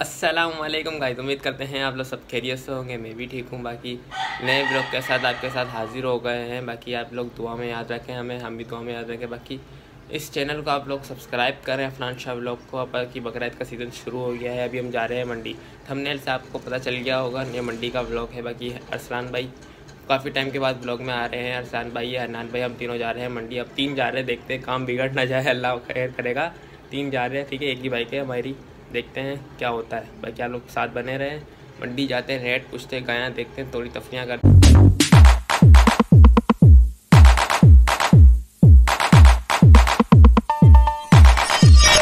Aslam guys उम्मीद करते हैं आप लोग सब खैरियत से होंगे, मैं भी ठीक हूँ। बाकी नए ब्लॉग के साथ आपके साथ हाजिर हो गए हैं। बाकी आप लोग दुआ में याद रखें, हमें, हम भी दुआ में याद रखें। बाकी इस चैनल को आप लोग सब्सक्राइब करें अफनान शाह ब्लॉग को। अब की बकरीद का सीज़न शुरू हो गया है, अभी हम जा रहे हैं मंडी। थंबनेल से आपको पता चल गया होगा, ये मंडी का ब्लॉग है। बाकी अरसलान भाई, काफ़ी टाइम के बाद ब्लॉग में आ रहे हैं। अरसान भाई हरनान भाई, हम तीनों जा रहे हैं मंडी। अब तीन जा रहे हैं, देखते हैं, काम बिगड़ ना जाए अल्लाह खैर करेगा। तीन जा रहे हैं, ठीक है, एक ही बाइक है हमारी। देखते हैं क्या होता है। भाई क्या लोग साथ बने रहे मंडी जाते हैं रेट पूछते हैं गाया देखते हैं थोड़ी तफरियाँ करते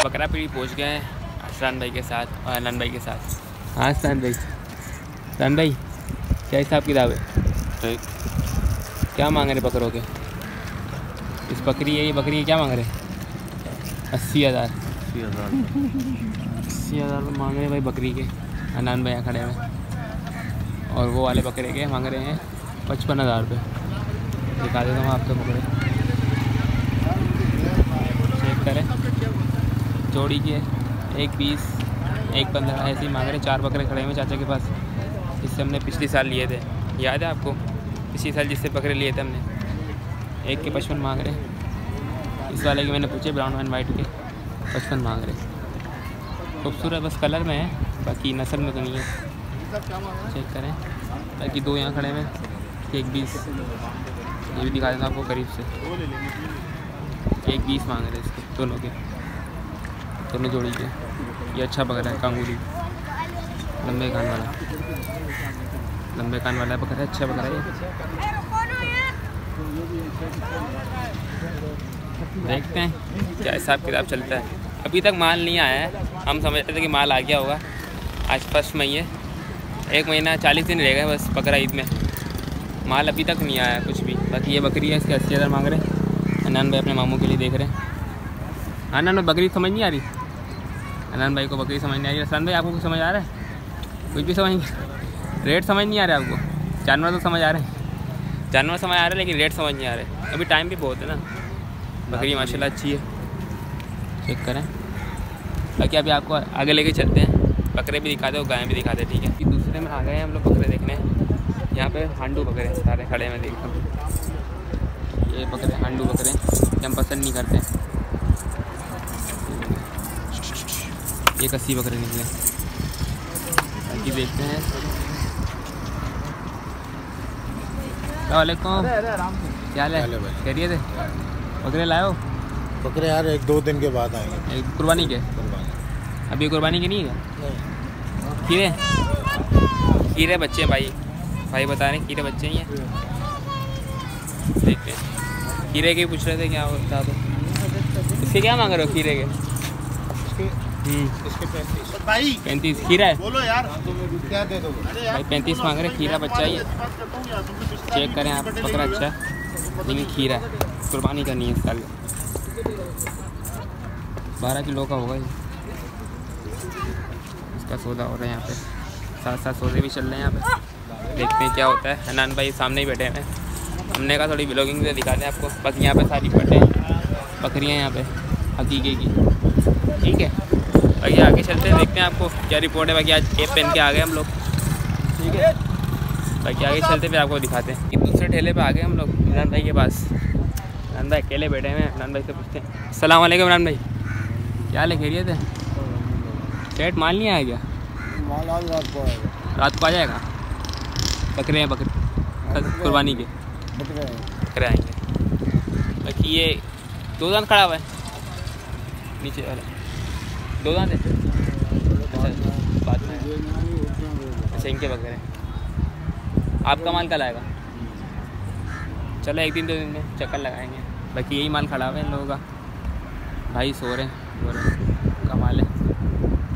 बकरा पीढ़ी पहुँच गए हैं अरसान भाई के साथ और अनन भाई के साथ। हाँ अरसान भाई। अरसान भाई क्या हिसाब किताब है? क्या मांग रहे बकरों के? इस बकरी है ये बकरी है क्या मांग रहे? अस्सी हज़ार। अस्सी हज़ार। अस्सी हज़ार मांग रहे हैं भाई बकरी के, अनान भैया खड़े हुए और वो वाले बकरे के मांग रहे हैं पचपन हज़ार रुपये दिखा देता हूँ आपको बकरे। चेक करें। जोड़ी के एक बीस, एक पंद्रह, ऐसे ही मांग रहे हैं। चार बकरे खड़े हुए चाचा के पास, जिससे हमने पिछले साल लिए थे। याद है आपको? पिछले साल जिससे बकरे लिए थे हमने। एक के पचपन मांग रहे इस वाले के मैंने पूछे, ब्राउन एंड वाइट के, पचपन मांग रहे खूबसूरत, बस कलर में है, बाकी नस्ल में तो नहीं है। चेक करें, बाकी दो यहाँ खड़े हैं, एक बीस। ये भी दिखा देता आपको करीब से। एक बीस मांग रहे इसके, दोनों के। दोनों जोड़ी के। ये अच्छा बकरा है कांगूरी लंबे कान वाला। लंबे कान वाला बकरा है अच्छा बकरा है देखते हैं, क्या हिसाब किताब चलता है। अभी तक माल नहीं आया है। हम समझते थे कि माल आ गया होगा। आज फ़र्स्ट मई है। एक महीना चालीस दिन रह गए बस बकरा ईद में। माल अभी तक नहीं आया कुछ भी। बाकी ये बकरी है, इसके अस्सी हज़ार मांग रहे हैं। अनान भाई अपने मामू के लिए देख रहे हैं। अनान भाई, बकरी समझ नहीं आ रही? अनान भाई को बकरी समझ नहीं आ रही। रसान भाई, आपको कुछ समझ आ रहा है? कुछ भी समझ रेट समझ नहीं आ रहा है आपको? जानवर तो समझ आ रहे हैं। जानवर समझ आ रहे हैं, लेकिन रेट समझ नहीं आ रहे। अभी टाइम भी बहुत है ना। बकरी माशाल्लाह अच्छी है। चेक करें। बाकी अभी आपको आगे लेके चलते हैं। बकरे भी दिखाते और गायें भी दिखाते ठीक है? दूसरे में आ गए हैं हम लोग बकरे देखने। यहाँ पे हांडू बकरे सारे खड़े में देखो। ये बकरे हांडू बकरे हम पसंद नहीं करते। ये कस्सी बकरे निकले। बाकी देखते हैं। वालेकुम क्या हाल है? खैरियत है? बकरे लाओ बकरे यार एक दो दिन के बाद आएँगे। कुर्बानी के? अभी कुर्बानी की नहीं है खीरे? खीरे बच्चे भाई। भाई बता रहे खीरे बच्चे ही हैं। देखते हैं। खीरे के पूछ रहे थे क्या होता तो इसके क्या मांग रहे हो खीरे के? हम्म। पैंतीस। खीरा है? बोलो यार। क्या दे दो भाई पैंतीस मांग रहे खीरा बच्चा ही चेक करें आप बकरा अच्छा। लेकिन खीरा है कुर्बानी करनी है इस साल। बारह किलो का होगा ये। इसका सौदा हो रहा है यहाँ पे। साथ साथ सौदे भी चल रहे हैं यहाँ पे। देखते हैं क्या होता है। हनान भाई सामने ही बैठे हैं। हमने कहा थोड़ी ब्लॉगिंग से दिखा दें आपको। बस यहाँ पे सारी बटे बकरियाँ यहाँ पे। हकीके की। ठीक है। बाकी आगे चलते हैं। देखते हैं आपको क्या रिपोर्ट है। बाकी आज केप पहन के आ गए हम लोग। ठीक है। बाकी आगे चलते फिर आपको दिखाते हैं। कि दूसरे ठेले पे आ गए हम लोग इमरान भाई के पास। इमरान भाई अकेले बैठे हैं। इमरान भाई से पूछते हैं। असल इमरान भाई। क्या है? खैरियत है? सेट माल नहीं आया क्या? माल आज रात को आएगा रात को आ जाएगा? बकरे हैं बकरे। कुर्बानी के। बकरे आएँगे। बाकी ये दो दांत खड़ा हुआ है। नीचे वाला। दो दांत है। अच्छा बाद में। अच्छा इनके बकरे आपका माल कल आएगा। चलो एक दिन दो दिन में चक्कर लगाएँगे। बाकी यही माल खड़ा हुआ है इन लोगों का। भाई सो रहे है।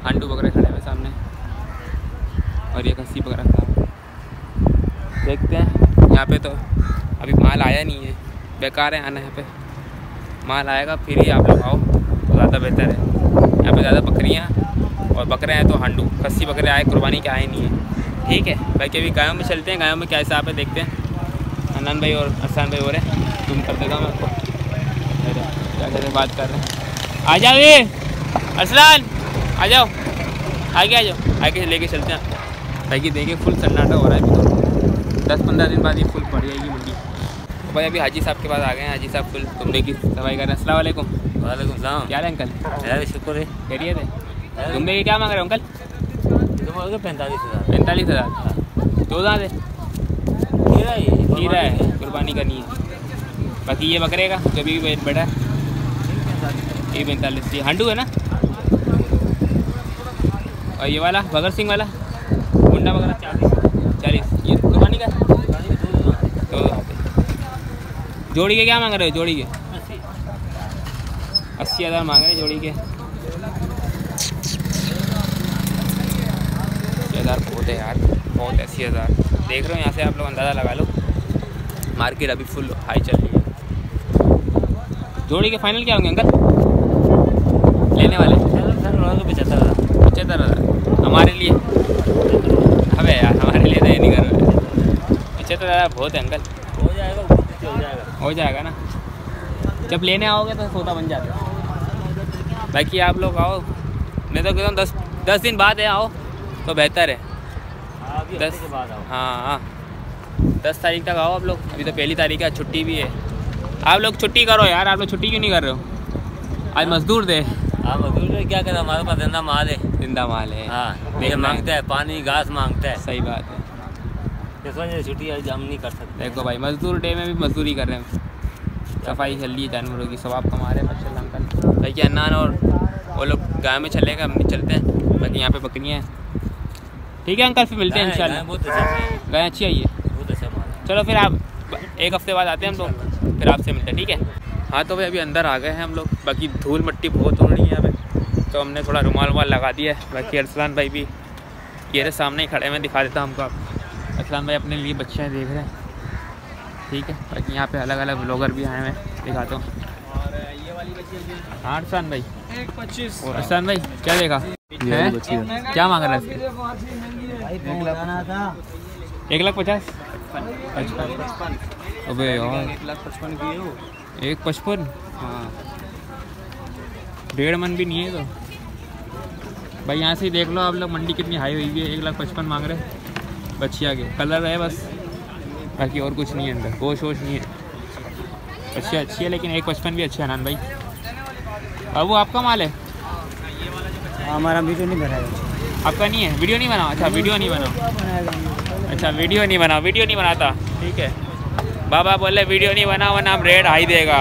हांडू बकरे खड़े हुए सामने। और ये कस्सी बकरा खड़ा देखते हैं। यहाँ पे तो अभी माल आया नहीं है। बेकार है आना यहाँ पे। माल आएगा, फिर ही आप लोग आओ। तो ज़्यादा बेहतर है। यहाँ पे ज़्यादा बकरियाँ और बकरे हैं तो हांडू। कस्सी बकरे आए, कुर्बानी के आए नहीं है। ठीक है। बाकी अभी गायों में चलते हैं। गायों में क्या हिसाब है देखते हैं। अनन भाई और असान भाई हो। रहे तुम कर देगा मैं आपको। क्या कहते बात कर रहे हैं। आ जाओ असलान आ जाओ। आगे आ जाओ आगे लेके चलते हैं। ताकि देखिए फुल सन्नाटा हो रहा है अभी तो। दस पंद्रह दिन बाद ये फुल पड़ जाएगी मंडी तो भाई अभी हाजी साहब के पास आ गए हैं। हाजी साहब फुल तुमने की सफ़ाई कर रहे हैं। असल वालेकुम। सलाम। क्या है अंकल? यार शुक्र है। करिए थे तुमने की क्या मांग रहे हो अंकल? तुम पैंतालीस हज़ार। पैंतालीस हज़ार? दो दाँत है। हीरा ही हीरा है। कुर्बानी करनी है। बाकी ये बकरे का जो भी बैठा है। ये पैंतालीस। ये हंडू है ना? और ये वाला, भगत सिंह वाला? मुंडा वगैरह चालीस चालीस। ये कुर्बानी का दो दाँत है जोड़ी के क्या मांग रहे हो? जोड़ी के? अस्सी हज़ार मांग रहे जोड़ी के। हज़ार बहुत है यार, बहुत अस्सी हज़ार। देख रहे हो यहाँ से आप लोग अंदाज़ा लगा लो। मार्केट अभी फुल हाई चल रही है। जोड़ी के फाइनल क्या होंगे अंकल? लेने वाले? सर पचहत्तर हज़ार। पचहत्तर हज़ार हमारे लिए। अबे यार हमारे लिए तो ये नहीं कर रहे पचहत्तर हज़ार बहुत है अंकल। हो जाएगा हो जाएगा। हो जाएगा ना। जब लेने आओगे तो सोता बन जाता बाकी आप लोग आओ। मैं तो कहता हूँ दस दस दिन बाद है आओ तो बेहतर है। हाँ, दस बाद हाँ हाँ। दस तारीख तक आओ आप लोग। अभी तो पहली तारीख है छुट्टी भी है। आप लोग छुट्टी करो यार आप लोग छुट्टी क्यों नहीं कर रहे हो? आज मजदूर दे हाँ मजदूर क्या करें? हमारे पास धंधा माल है। ज़िंदा माल है। हाँ ये माँगता है पानी घास माँगता है। सही बात है। इस वजह से छुट्टी आज हम नहीं कर सकते। देखो भाई मजदूर डे में भी मजदूरी कर रहे हैं। सफ़ाई चल रही है जानवरों की स्वाब कमा रहे हैं माशा अंकल। बाकी अन्नान और वो लोग गाय में चलेगा हम नहीं चलते। हैं बाकी यहाँ पे बकरियाँ हैं। ठीक है अंकल फिर मिलते हैं इंशाल्लाह। बहुत अच्छा गाय अच्छी आई है बहुत अच्छा माल चलो फिर आप एक हफ़्ते बाद आते हैं हम लोग फिर आपसे मिलते हैं ठीक है? हाँ तो भाई अभी अंदर आ गए हैं हम लोग। बाकी धूल मट्टी बहुत उड़ रही है यहाँ पे। तो हमने थोड़ा रुमाल वुमाल लगा दिया है। बाकी अरसलान भाई भी ये रहे सामने ही खड़े हैं। मैं दिखा देता हूँ हमको आप अरसलान भाई अपने लिए बच्चे हैं देख रहे हैं। ठीक है बाकी यहाँ पे अलग अलग ब्लॉगर भी आए हैं। दिखाता हूँ। हाँ। अरसलान भाई। एक पच्चीस। भाई क्या देखा? हैं? क्या मांग रहा है एक लाख पचास? पचपन। अबे यार। एक लाख पचपन की हो एक पचपन? हाँ। डेढ़ मन भी नहीं है तो। भाई यहाँ से ही देख लो आप लोग मंडी कितनी हाई हुई है। एक लाख पचपन मांग रहे हैं। बच्चिया के कलर है बस। बाकी और कुछ नहीं है अंदर। गोश वोश नहीं है। बच्चिया अच्छी है लेकिन एक पचपन भी अच्छा है नान भाई। अब वो आपका माल है? हमारा वीडियो नहीं बनाएगा आपका नहीं है? वीडियो नहीं बनाओ? अच्छा वीडियो नहीं बनाओ। अच्छा वीडियो नहीं बनाओ। वीडियो नहीं बनाता। ठीक है। बाबा बोले वीडियो नहीं बना वरना हम रेट हाई देगा।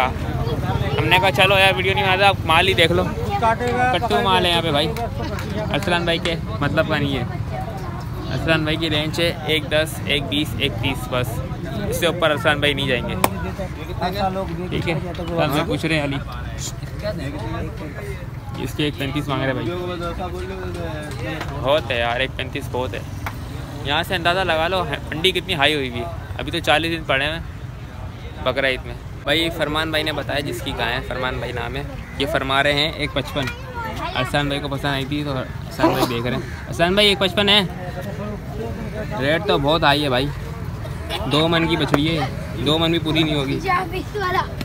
हमने कहा चलो यार वीडियो नहीं बनाता आप माल ही देख लो। कट्टू माल है यहाँ पे भाई। अरसलान भाई के मतलब का नहीं है। अरसलान भाई की रेंज है एक दस एक बीस एक तीस बस। इससे ऊपर अरसलान भाई नहीं जाएँगे। ठीक है। अरसलान भाई पूछ रहे हैं अली। इसके एक पैंतीस मांग रहे भाई। बहुत है यार एक पैंतीस बहुत है। यहाँ से अंदाज़ा लगा लो मंडी कितनी हाई हुई हुई है। अभी तो चालीस दिन पड़े हैं। बकरा ईद में। भाई, फरमान भाई ने बताया जिसकी गाय है, फरमान भाई नाम है। ये फरमा रहे हैं एक पचपन। अरसान भाई को पसंद आई थी तो अरसान भाई देख रहे हैं। अरसान भाई, एक पचपन है। रेट तो बहुत हाई है भाई। दो मन की बछड़ी है। दो मन भी पूरी नहीं होगी।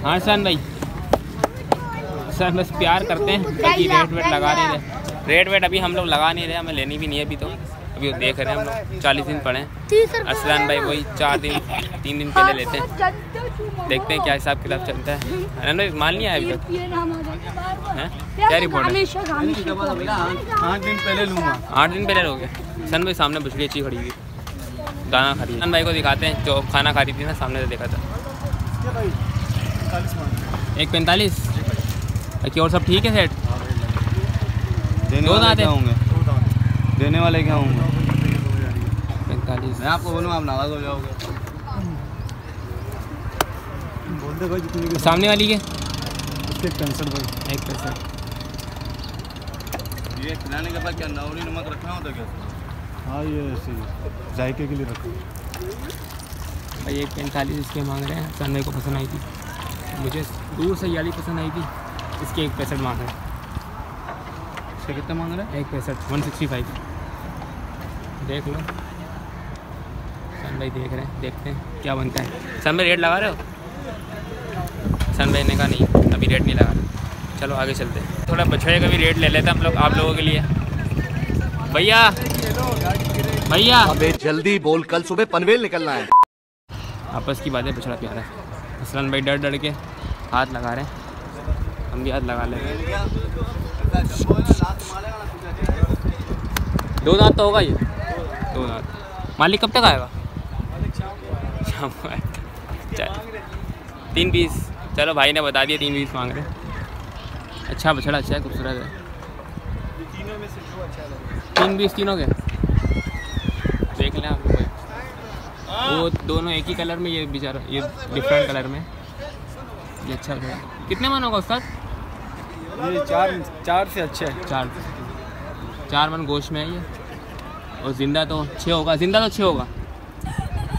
हाँ अरसान भाई। सर बस प्यार करते हैं। रेट वेट लगा नहीं रहे। रेट वेट अभी हम लोग लगा नहीं रहे, हमें लेनी भी नहीं है अभी तो। वो देख रहे हैं हम लोग। चालीस दिन पड़े हैं। असलान भाई वही चार दिन तीन दिन पहले लेते हैं। देखते हैं क्या हिसाब किताब चलता है। अनन भाई माल नहीं आया अभी तक? क्या रिपोर्ट है? आठ दिन पहले लूँगा। आठ दिन पहले हो गए सन भाई सामने बछड़ी अच्छी खड़ी हुई। दाना खा रही है। सन भाई को दिखाते हैं जो खाना खा रही थी ना सामने से देखा था। एक पैंतालीस? बाकी और सब ठीक है सेठ? दो वाले दांत हैं? होंगे? देने वाले क्या होंगे पैंतालीस मैं आपको बोलूँ आप नाराज़ हो जाओगे बोल दे भाई जितनी सामने वाली के उसके पैंसठ भाई एक पैसा ये खिलाने के बाद क्या नवरी नमक रखना होता क्या हाँ ये ऐसे जायके के लिए रखो भाई एक पैंतालीस इसके मांग रहे हैं सन भाई को पसंद आई थी मुझे दूर से याली पसंद आई थी इसके एक पैंसठ मांग रहे हैं इसका कितना मांग रहा एक पैंसठ वन सिक्सटी फाइव देख लो। सन भाई देख रहे हैं देखते हैं क्या बनता है। सन भाई रेट लगा रहे हो? सन भाई ने कहा नहीं अभी रेट नहीं लगा रहे। चलो आगे चलते हैं। थोड़ा बछड़े का भी रेट ले लेते हैं हम लोग आप लोगों के लिए। भैया भैया। अबे जल्दी बोल कल सुबह पनवेल निकलना है। आपस की बातें बछड़ा प्यारा है। असलन भाई डर डर के हाथ लगा रहे हैं। हम भी हाथ लगा ले। रहे हैं दो दांत तो होगा ये। दांत मालिक कब तक आएगा? शाम को आएगा। तीन पीस चलो भाई ने बता दिया तीन पीस मांग रहे। अच्छा बछड़ा अच्छा है खूबसूरत है। तीन पीस तीनों के? देख लें आप वो दोनों एक ही कलर में ये बेचारा ये डिफरेंट कलर में। ये अच्छा है कितने मन होगा उस्ताद? ये चार चार से अच्छे है। चार। चार मन गोश्त में है ये। और ज़िंदा तो छः होगा, ज़िंदा तो छः होगा।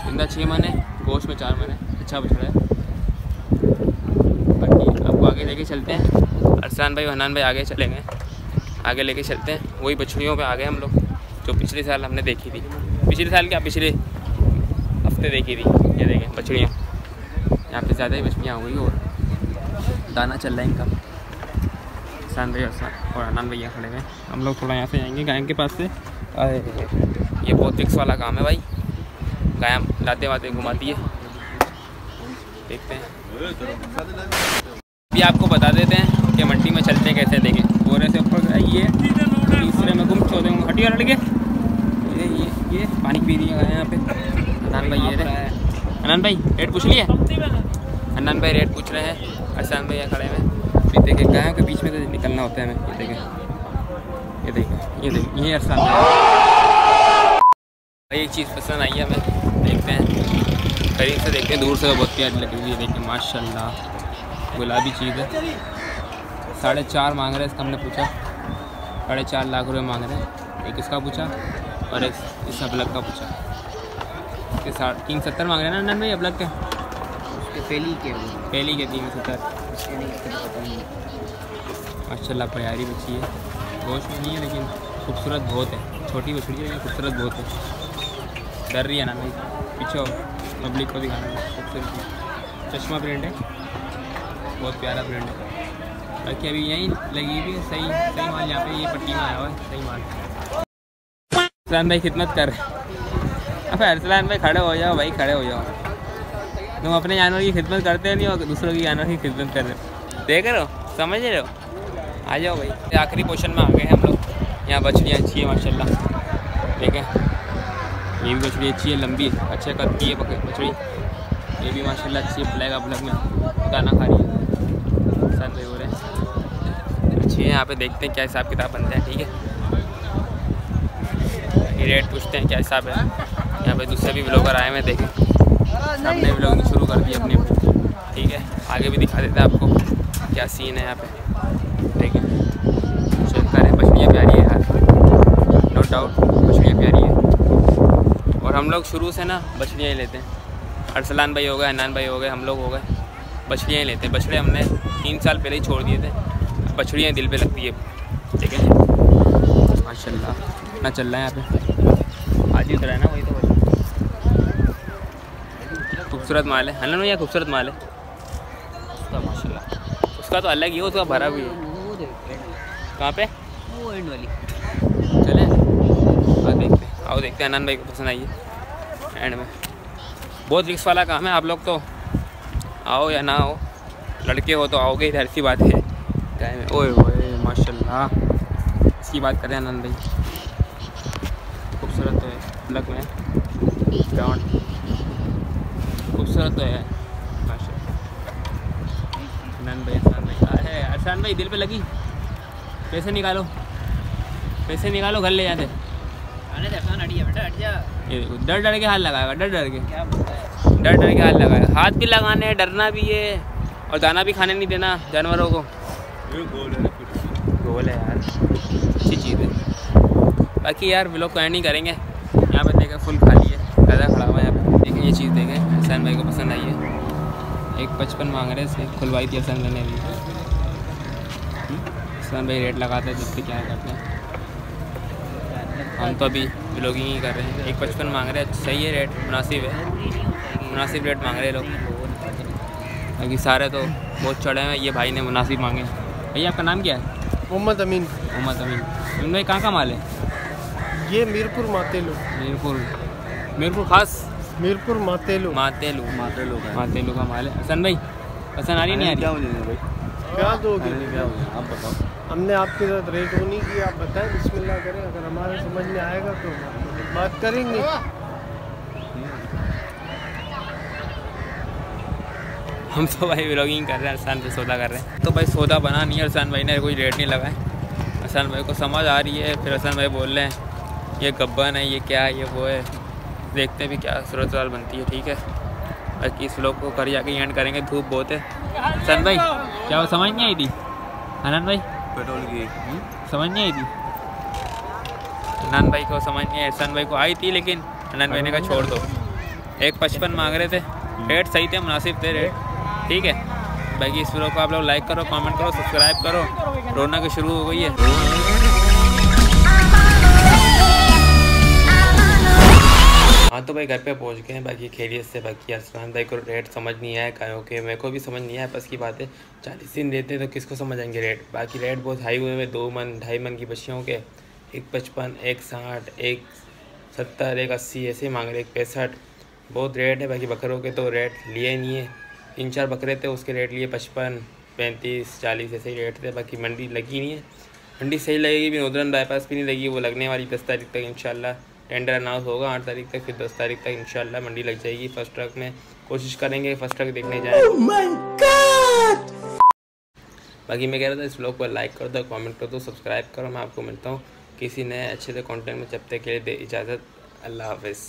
ज़िंदा छः है गोश्त में चार है अच्छा बछड़ा है। बाकी आपको आगे लेके चलते हैं। अरसान भाई, हनान भाई आगे चलेंगे आगे लेके चलते हैं। वही बछड़ियों पे आ गए हम लोग, जो पिछले साल हमने देखी थी। पिछले साल क्या, पिछले हफ़्ते देखी थी। ये देखें, बछड़ियाँ। यहाँ पे ज़्यादा ही बछड़ियाँ हो गई और दाना चल रहा है इनका। सान भैया और अनान भैया खड़े हैं। हम लोग थोड़ा यहाँ से जाएँगे गाय के पास से। ये बहुत रिक्स वाला काम है भाई। गाय लाते वाते घुमाती है। देखते हैं। अभी आपको बता देते हैं कि मंडी में चलते कैसे देखें। बोरे से ऊपर ये, तीसरे में गुम चौथे में हटिया लड़के ये ये ये, पानी पी रही है यहाँ पे। अनान भाई ये अनान भाई, रेट पूछ लिए? अनान भाई रेट पूछ रहे हैं। अरसान भैया खड़े हैं। देखें गायों के बीच में तो निकलना होता है हमें। देखें। ये देखें ये देखें ये अरसान भाई भाई एक चीज़ पसंद आई है हमें देखते हैं। करीब से देखते हैं दूर से तो बहुत प्यारी लग रही है देखिए माशाल्लाह गुलाबी चीज़ है। साढ़े चार मांग रहे हैं इसका हमने पूछा। साढ़े चार लाख रुपए मांग रहे हैं। एक इसका पूछा और एक इस अबलग का पूछा। इसके साढ़े तीन सत्तर मांग रहे हैं ना नन भाई अबलग के पहली के पहली के तीन सत्तर। माशाल्लाह प्यारी बच्ची है। गोश्त में नहीं है लेकिन खूबसूरत बहुत है। छोटी बछड़ी है लेकिन खूबसूरत बहुत है। डर रही है ना भाई? पीछे हो, पब्लिक को दिखाना है। खूबसूरत चश्मा प्रिंट है। बहुत प्यारा प्रिंट है। बाकी अभी यहीं लगी भी है। सही सही माल यहाँ पे ये पट्टी में आया हुआ है। सही माल। अरसलान भाई खिदमत कर। हैं। अब अरसलान भाई खड़े हो जाओ भाई खड़े हो जाओ। तुम अपने जानवर की खिदमत करते नहीं और दूसरों की जानवर की खिदमत कर रहे हो। देख रहे हो? समझ रहे हो? आ जाओ भाई। आखिरी पोर्शन में आ गए हैं हम लोग। यहाँ बछड़ियाँ अच्छी है, माशाल्लाह। ठीक है। ये भी बछड़ी अच्छी है, लंबी अच्छे कद की है। बछड़ी ये भी माशाल्लाह अच्छी है ब्लैक ब्लैक में दाना खा रही है। सन हो रहे हैं। अच्छी है, यहाँ पे देखते हैं क्या हिसाब किताब बनता है, ठीक है। रेट पूछते हैं क्या हिसाब है। यहाँ पे दूसरे भी ब्लॉगर आए हुए देखें। सबने ब्लॉगिंग शुरू कर दी अपनी। ठीक है, आगे भी दिखा देते हैं आपको क्या सीन है यहाँ पे। करें बछड़ियाँ प्यारी है यार नो डाउट बछड़ियाँ प्यारी है। और हम लोग शुरू से ना बछड़ियाँ ही लेते हैं। अरसलान भाई हो गए हनान भाई हो गए, हम लोग हो गए। बछड़ियाँ ही लेते हैं। बछड़े हमने तीन साल पहले ही छोड़ दिए थे। बछड़ियाँ दिल पे लगती है। ठीक है? माशाल्लाह ना चल रहा है यहाँ पे। आज ही उतरा है ना वही तो खूबसूरत माल है। हलन भैया खूबसूरत माल है। उसका माशाल्लाह। उसका तो अलग ही है, उसका भरा भी हैं। कहाँ पे? वो एंड वाली। चले। आओ देखते हैं। आओ देखते हैं अनंत भाई को पसंद आई है। एंड में। बहुत रिक्स वाला काम है आप लोग तो। आओ या ना आओ। लड़के हो तो आओगे इधर सी बात है। गाय में ओए ओए माशाल्लाह। इसकी बात करें आनंद भाई। खूबसूरत तो है। लग में ग्राउंड खूबसूरत तो है। माशाल्लाह। आनंद भाई अरसान भाई। अरे अरसान भाई दिल पे लगी? पैसे निकालो। पैसे निकालो घर ले जाते। आने दे अपना अड़ी है बेटा हट जा। ये देखो डर डर के हाथ लगाएगा डर डर के। क्या बोलता है? डर डर के हाथ लगाएगा। हाथ भी लगाने हैं डरना भी है और दाना भी खाने नहीं देना जानवरों को। गोल है यार। अच्छी चीज़ है। बाकी यार वो लोग तो एंड ही करेंगे। यहाँ पे देखें फुल खाली है। गधा खड़ा हुआ है यहाँ पे। देखें ये चीज़ देखें। हसन भाई को पसंद आई है। एक पचपन मांग रहे हैं इसे खुलवाई थी हसन भाई ने अभी हसन भाई रेट लगाते हैं जितने क्या करते हैं। हम तो अभी ब्लॉगिंग ही कर रहे हैं। एक पचपन मांग रहे हैं सही है रेट मुनासिब है। मुनासिब रेट मांग रहे हैं लोग। बाकी सारे तो बहुत चढ़े हैं ये भाई ने मुनासिब मांगे। भैया आपका नाम क्या है? मोहम्मद अमीन। मोहम्मद अमीन। अमीन भाई कहाँ का माल है? ये मीरपुर मातेलू। मीरपुर। मीरपुर खास? मीरपुर मातेलू। मातेलू। मातेलू का। मातेलू का माल है। हसन भाई हसन आ रही नहीं आ रही? क्या हो भाई? क्या दोगे? आप बताओ। हमने आपके साथ रेट नहीं किया, आप बताएँ, बिस्मिल्लाह करें, अगर हमारे समझ में आएगा तो बात करेंगे। हम तो भाई व्लॉगिंग कर रहे हैं हसन पे सौदा कर रहे हैं। तो भाई सौदा बना नहीं है हसन भाई ने कोई रेट नहीं लगाए हसन भाई को समझ आ रही है, फिर हसन भाई बोल रहे हैं, ये गब्बन है, ये क्या है, ये वो है। देखते हैं भी क्या सूरत बनती है, ठीक है? बाकी इस व्लॉग को कर जाके एंड करेंगे, धूप बहुत है। हसन भाई, क्या समझ नहीं आई थी? आनंद भाई? पेट्रोल की समझ नहीं आई थी नन भाई को समझ नहीं आई सन भाई को आई थी लेकिन नन भाई ने कहा छोड़ दो एक पचपन मांग रहे थे रेट सही थे मुनासिब थे रेट ठीक है बाकी इस वीडियो को आप लोग लाइक करो कमेंट करो सब्सक्राइब करो रोना की शुरू हो गई है हाँ तो भाई घर पे पहुँच गए हैं। बाकी खैरियत से, बाकी अरसलान भाई को रेट समझ नहीं आया कायों के मेरे को भी समझ नहीं आया, बस की बात है, चालीस दिन देते तो किसको समझ आएँगे रेट बाकी रेट बहुत हाई हुए हुए दो मन, ढाई मन की बच्चियों के। एक पचपन, एक साठ, एक सत्तर, एक अस्सी, ऐसे ही मांग रहे एक पैंसठ। बहुत रेट है बाकी बकरों के तो रेट लिए नहीं है। तीन चार बकरे थे, उसके रेट लिए पचपन, पैंतीस, चालीस, ऐसे ही रेट थे, बाकी मंडी लगी नहीं है। मंडी सही लगेगी भी नोदरन बाईपास भी नहीं लगी, वो लगने वाली दस तारीख तक, इंशाल्लाह। टेंडर अनाउंस होगा आठ तारीख तक फिर दस तारीख तक इंशाल्लाह मंडी लग जाएगी। फ़र्स्ट ट्रक में कोशिश करेंगे फ़र्स्ट ट्रक देखने जाए। Oh बाकी मैं कह रहा था इस ब्लॉग को लाइक कर दो कमेंट कर दो सब्सक्राइब करो। मैं आपको मिलता हूँ किसी नए अच्छे से कंटेंट में जब तक के लिए दे इजाज़त। अल्लाह हाफिज़।